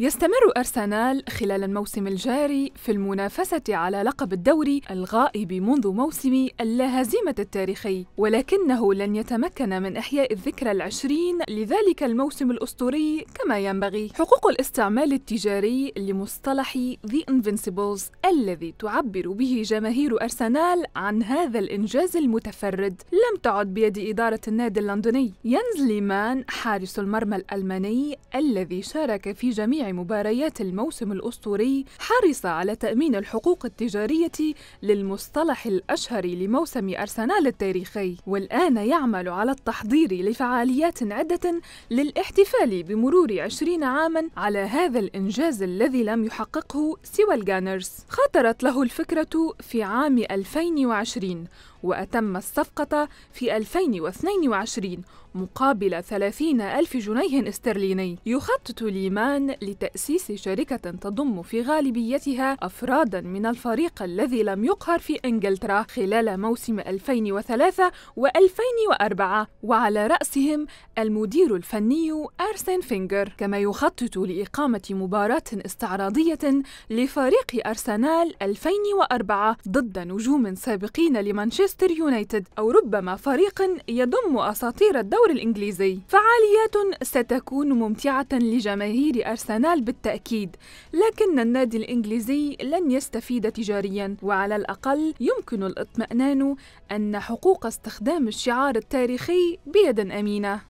يستمر أرسنال خلال الموسم الجاري في المنافسة على لقب الدوري الغائب منذ موسم اللا هزيمة التاريخي ولكنه لن يتمكن من إحياء الذكرى العشرين لذلك الموسم الأسطوري كما ينبغي. حقوق الاستعمال التجاري لمصطلح The Invincibles الذي تعبر به جماهير أرسنال عن هذا الإنجاز المتفرد لم تعد بيد إدارة النادي اللندني. ينز ليمان حارس المرمى الألماني الذي شارك في جميع مباريات الموسم الأسطوري حرص على تأمين الحقوق التجارية للمصطلح الأشهر لموسم أرسنال التاريخي. والآن يعمل على التحضير لفعاليات عدة للاحتفال بمرور عشرين عاما على هذا الإنجاز الذي لم يحققه سوى الجانرز. خطرت له الفكرة في عام 2020 وأتم الصفقة في 2022 مقابل 30 ألف جنيه استرليني. يخطط ليمان لتأسيس شركة تضم في غالبيتها أفرادا من الفريق الذي لم يقهر في إنجلترا خلال موسم 2003 و2004 وعلى رأسهم المدير الفني أرسن فينجر. كما يخطط لإقامة مباراة استعراضية لفريق أرسنال 2004 ضد نجوم سابقين لمانشستر يونايتد أو ربما فريق يضم أساطير الدوري الإنجليزي. فعاليات ستكون ممتعة لجماهير أرسنال بالتأكيد لكن النادي الإنجليزي لن يستفيد تجاريا. وعلى الأقل يمكن الاطمئنان أن حقوق استخدام الشعار التاريخي بيد أمينة.